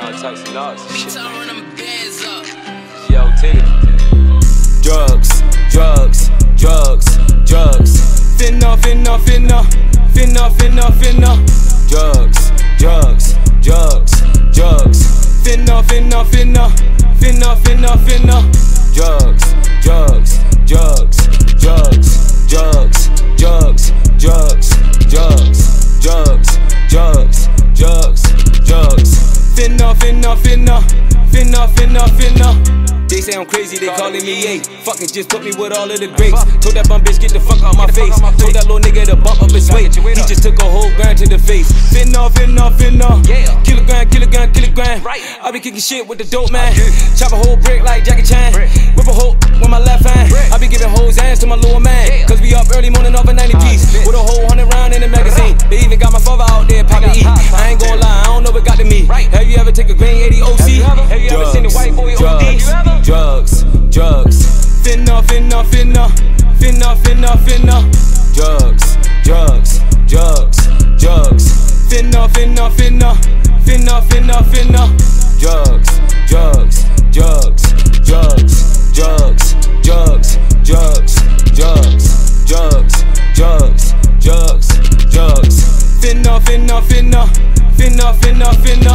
types of nuts. Bitch, I run them bands up. Yo, Tina. Drugs, drugs, drugs, drugs. Finna, finna, finna, finna, finna, finna. Drugs, drugs, drugs, drugs. Finna, finna, finna, finna, finna, finna. Drugs, drugs, drugs, Finna, finna, finna, finna, finna. They say I'm crazy, they calling me A. Fuck it, just put me with all of the greats. Told that bum bitch, get the fuck out my face. Told that little nigga to bump up his weight. He just took a whole grand to the face. Finna, finna, finna. Yeah. Kilogram, kilogram, kilogram. Right. I be kicking shit with the dope man. Chop a whole brick like Jackie Chan. Whip a hole with my left hand. I be giving hoes ass to my little man. Cause we up early morning off a 90 piece. With a whole finna. Drugs, drugs, drugs, drugs. Finna, finna, finna, finna, finna, finna. Drugs, drugs, drugs, drugs, drugs, drugs, drugs, drugs, drugs, drugs, drugs, drugs. Finna, finna, finna, finna, finna, finna.